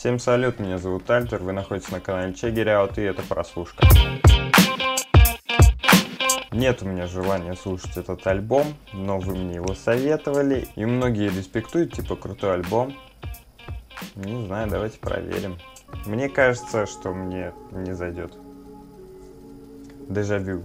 Всем салют, меня зовут Альтер, вы находитесь на канале Чегиряут и это прослушка. Нет у меня желания слушать этот альбом, но вы мне его советовали, и многие респектуют, типа крутой альбом. Не знаю, давайте проверим. Мне кажется, что мне не зайдет. Дежавю.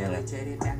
Billy,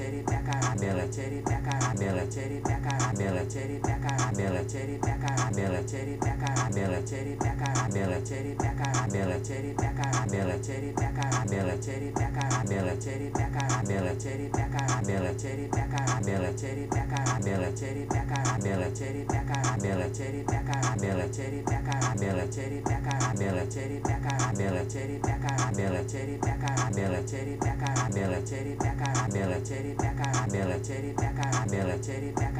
titty, back out, bella titty, back out, bella titty, Billy Teddy Becca, Billy Teddy Becca, Billy Teddy Becca, Billy Teddy Becca.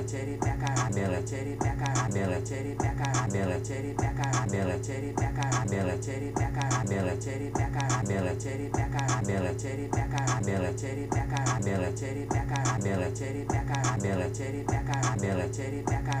delicate pekara delicate pekara delicate pekara delicate pekara delicate pekara delicate pekara delicate pekara delicate pekara delicate pekara delicate pekara delicate pekara delicate pekara delicate pekara delicate pekara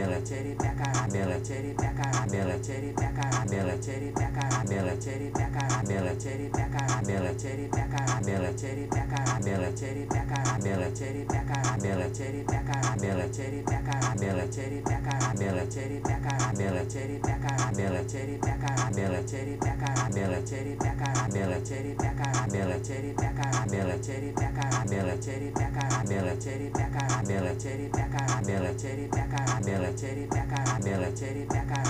Bella Teddy Becca, Bella Teddy Bella titty, back out, Bella titty, back out. Jaded back out.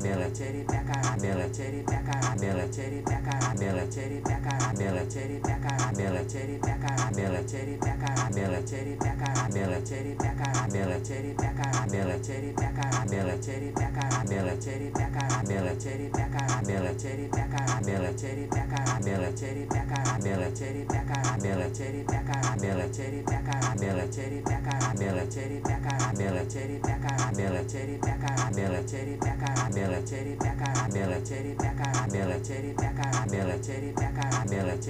Bella cherry Becca, Bella Teddy Becca, Bella Teddy Becca, Bella Teddy Becca. Bella Cherry Bella Cherry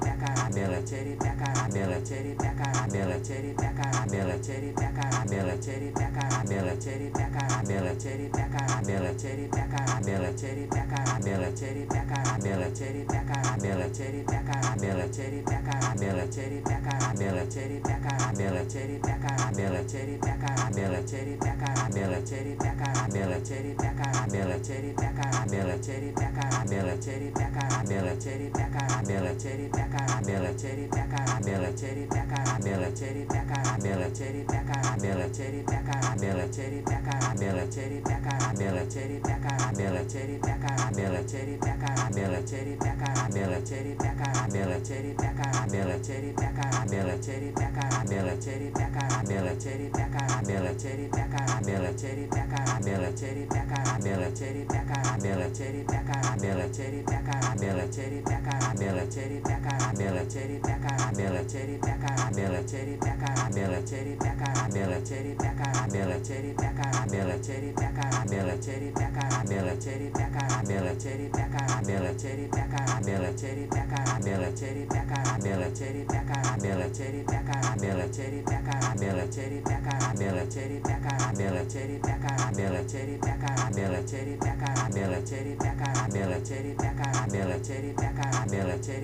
bela cherry peka bela cherry peka bela cherry peka bela cherry peka bela cherry peka Bella Cherry Bella Cherry bela cherry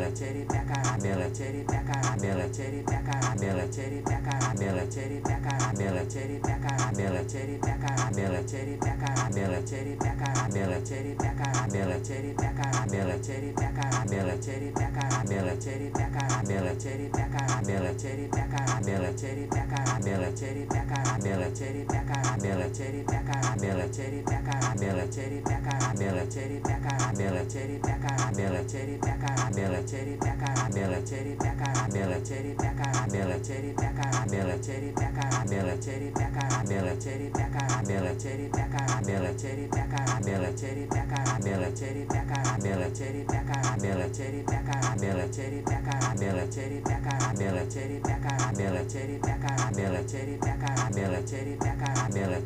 Billy Teddy Becca, Billy Teddy Becca, Billy Teddy Becca, Billy Teddy Becca peka bela bela cherry peka bela bela cherry peka bela bela cherry peka bela bela cherry peka bela bela cherry peka bela bela cherry peka bela bela cherry peka bela bela cherry peka bela bela cherry peka bela bela cherry peka bela bela cherry peka bela bela cherry peka bela bela cherry peka bela cherry peka bela Bella Cherry Bella Cherry peka bela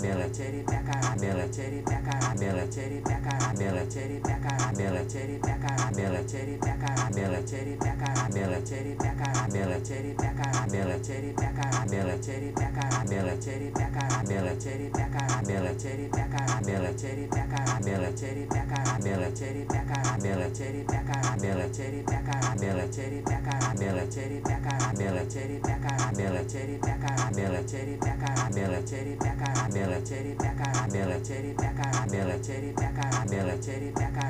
Bella Teddy Becca, Bella Teddy Becca, Bella Teddy Becca, Bella Teddy Becca. Bella Teddy Becca, Bella Teddy Becca, Bella Teddy Becca, Bella Teddy Becca.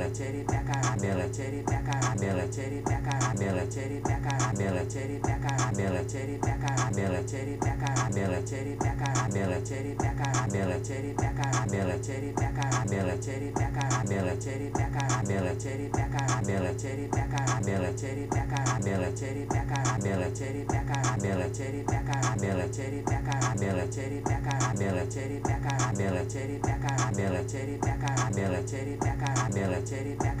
Bella Cherry Bella Cherry jaded back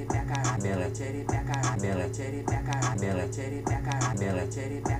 Teddy Becker, Bella Teddy Becker, Bella Teddy Becker, Bella Teddy Becker, Bella Teddy Becker,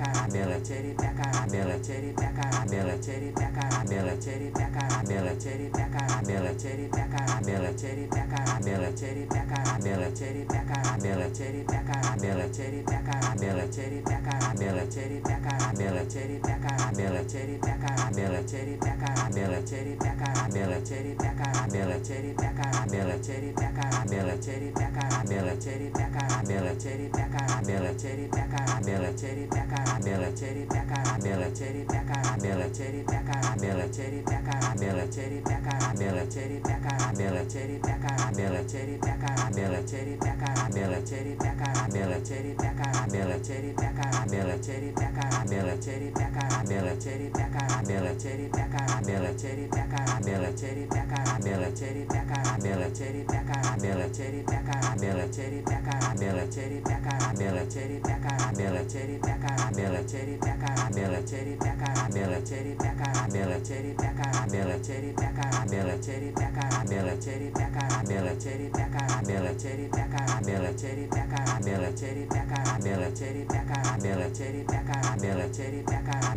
Bella Teddy Becca, Bella Teddy Becca, Bella Teddy Becca, Bella Teddy jaded back out, Billy jaded back out, Billy jaded back out, Billy jaded back out, Billy jaded back out, Billy jaded back out, Billy jaded back out, Billy jaded back out, Billy back out, back out, back out, back out, back out, back out, back out,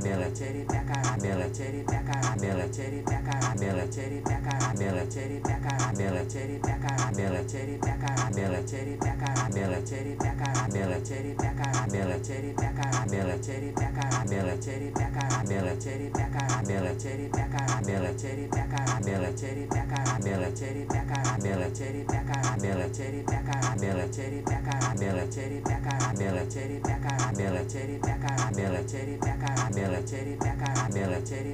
Bella Cherry Bella Cherry jaded back out, Billy jaded back out, Billy jaded back out, Billy jaded back out, Billy jaded back out, Billy jaded back out, Billy jaded back out, Billy jaded back out, Billy jaded back out, Billy jaded back out, Billy jaded back out, Billy jaded back out, Billy jaded back out, Billy jaded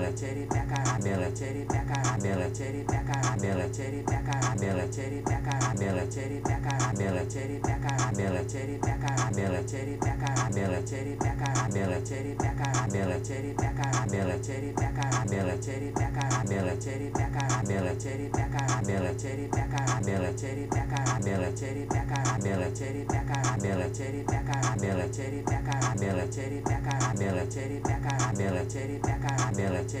Bella Cherry Bella Cherry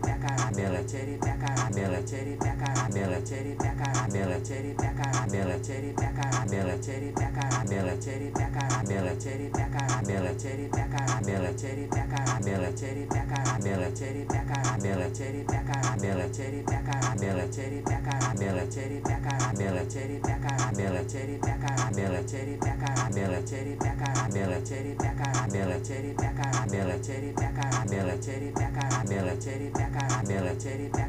pra cherry pra cerita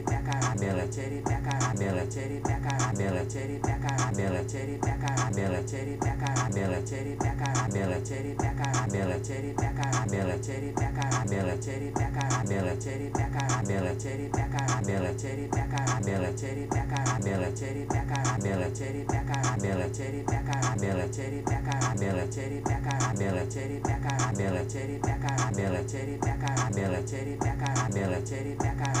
titty pra caralho, bela titty pra caralho, bela titty pra caralho, bela titty pra caralho, bela titty pra caralho, bela titty pra caralho, bela titty pra caralho, bela titty pra caralho, bela titty pra caralho, bela titty pra caralho, bela titty pra caralho, bela titty pra caralho, bela titty pra caralho, bela titty pra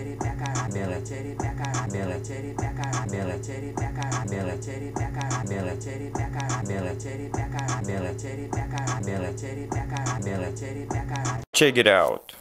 Check it out.